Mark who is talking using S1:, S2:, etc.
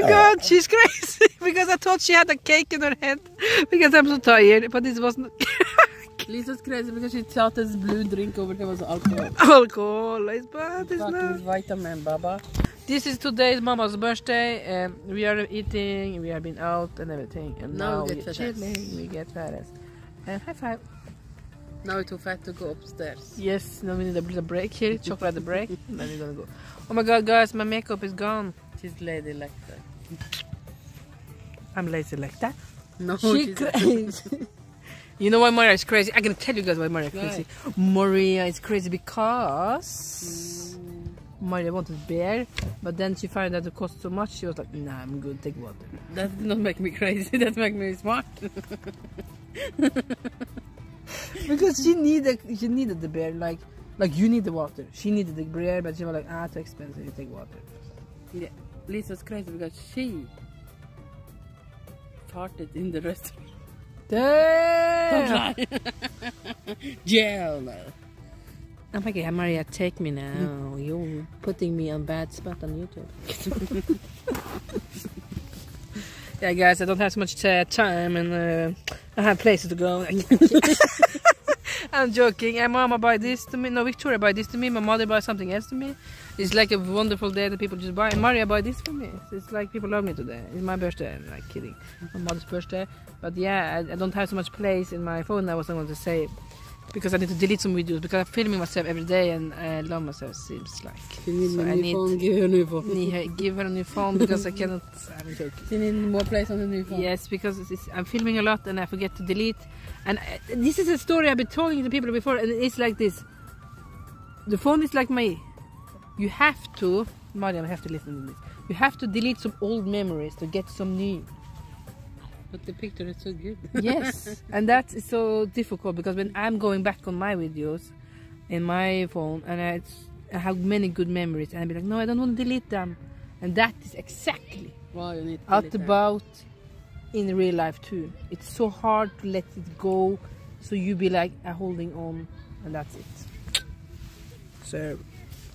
S1: my oh, god, she's crazy because I thought she had a cake in her head because I'm so tired, but this wasn't
S2: Lisa's crazy because she thought this blue drink over here was alcohol.
S1: alcohol. It's bad, it's not.
S2: with vitamin, baba.
S1: This is today's mama's birthday and we are eating, we have been out and everything and
S2: Now
S1: now,
S2: we
S1: we
S2: get
S1: are
S2: fat ass.
S1: chilling, we get fat ass. And high five.
S2: Now we're too fat to go upstairs.
S1: Yes, now we need a little break here, chocolate break, and then we're gonna go. Oh my god guys, my makeup is gone.
S2: She's lady like that.
S1: I'm lazy like that.
S2: No,
S1: She
S2: she's
S1: crazy. you know why Maria is crazy? I'm gonna tell you guys why Maria is crazy. Maria is crazy because Maria wanted beer, but then she found out it cost so much. She was like, "Nah, I'm good. Take water."
S2: That did not make me crazy. That make me smart.
S1: because she needed, she needed the beer. Like, like you need the water. She needed the beer, but she was like, "Ah, too expensive. You take water."
S2: yeah. Lisa's crazy because she farted in the restaurant.
S1: Damn!
S2: Jail.
S1: Oh my god, Maria, take me now. You're putting me on bad spot on YouTube. yeah, guys, I don't have so much uh, time and uh, I have places to go. I'm joking. And Mama buy this to me. No, Victoria buy this to me. My mother buy something else to me. It's like a wonderful day that people just buy. And Maria buy this for me. It's like people love me today. It's my birthday. I'm like kidding. My mother's birthday. But yeah, I, I don't have so much place in my phone. I was going to say because I need to delete some videos because I'm filming myself every day and I love myself. Seems like
S2: She needs
S1: So
S2: a
S1: I
S2: new
S1: need-
S2: phone. Give her a new phone.
S1: need give her a new phone because I cannot. I'm joking.
S2: She needs more place on the new phone.
S1: Yes, because it's, I'm filming a lot and I forget to delete. And I, this is a story I've been telling to people before, and it's like this. The phone is like my. You have to, Mariam, I have to listen to this. You have to delete some old memories to get some new.
S2: But the picture is so good.
S1: Yes, and that is so difficult because when I'm going back on my videos in my phone and I, I have many good memories, and I'll be like, no, I don't want to delete them. And that is exactly
S2: wow, you need
S1: out about in real life too. It's so hard to let it go, so you be like uh, holding on, and that's it. So